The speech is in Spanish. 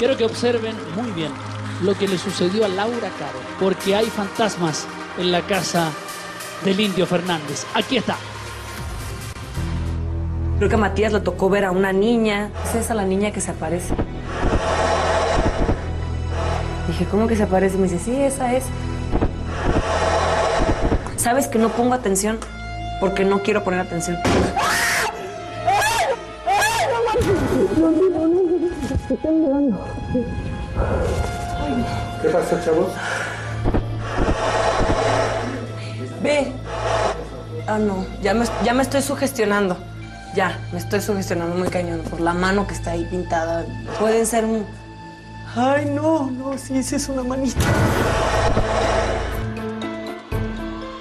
Quiero que observen muy bien lo que le sucedió a Laura Caro, porque hay fantasmas en la casa del indio Fernández. Aquí está. Creo que a Matías le tocó ver a una niña. Es esa la niña que se aparece. Dije, ¿cómo que se aparece? Me dice, sí, esa es. ¿Sabes que no pongo atención? Porque no quiero poner atención. ¿Qué pasa, chavos? Ve. Ah, no. Ya me, ya me estoy sugestionando. Ya, me estoy sugestionando muy cañón por la mano que está ahí pintada. Pueden ser un... Ay, no, no, sí, sí es una manita.